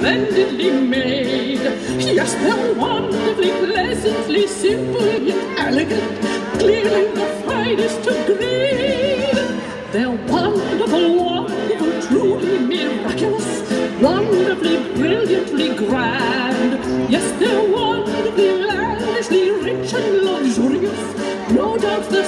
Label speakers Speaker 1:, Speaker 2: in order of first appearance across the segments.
Speaker 1: splendidly made. Yes, they're wonderfully, pleasantly simple yet elegant, clearly the finest of grade. They're wonderful, wonderful, truly miraculous, wonderfully, brilliantly grand. Yes, they're wonderfully, lavishly rich and luxurious. No doubt they're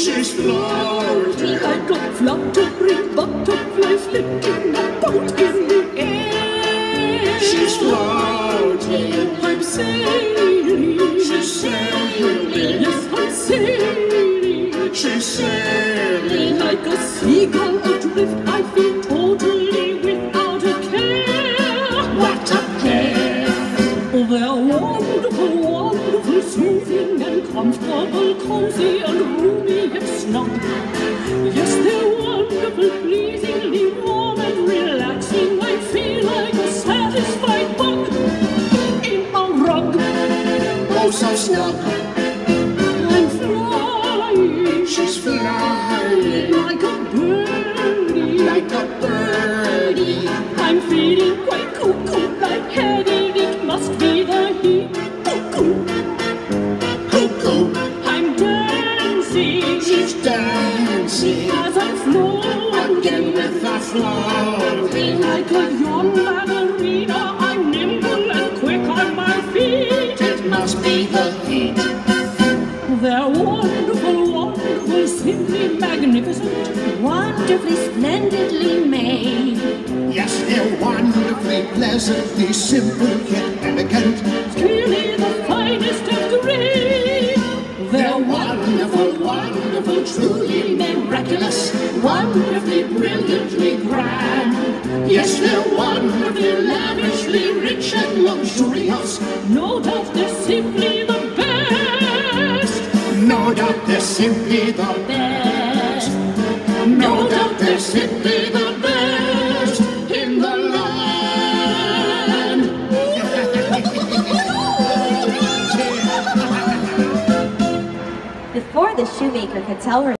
Speaker 2: She's floating.
Speaker 1: I got fluttery butterflies flicking about in the air.
Speaker 2: She's floating.
Speaker 1: I'm sailing.
Speaker 2: She's sailing.
Speaker 1: Yes, I'm sailing.
Speaker 2: She's sailing.
Speaker 1: Like a seagull adrift, I feel totally without a care.
Speaker 2: What a pair.
Speaker 1: They're wonderful, cozy and roomy yet snug. Yes, they're wonderful, pleasingly warm and relaxing. I feel like a satisfied bug in a rug.
Speaker 2: Oh, so snug.
Speaker 1: I'm flying
Speaker 2: She's flying.
Speaker 1: like a birdie.
Speaker 2: Like a
Speaker 1: dancing. as floating
Speaker 2: Again with a floating.
Speaker 1: like a young ballerina. I'm nimble and quick on my feet.
Speaker 2: It must be the heat.
Speaker 1: They're wonderful, wonderful, simply magnificent, wonderfully, splendidly made.
Speaker 2: Yes, they're wonderfully pleasantly simple yet elegant. Wonderfully, brilliantly grand. Yes, they're wonderfully, lavishly rich and luxurious.
Speaker 1: No doubt they're simply the best.
Speaker 2: No doubt they're simply the best. No doubt they're simply the best in the land.
Speaker 3: Before the shoemaker could tell her